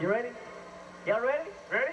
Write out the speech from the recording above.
You ready? Y'all ready? Ready?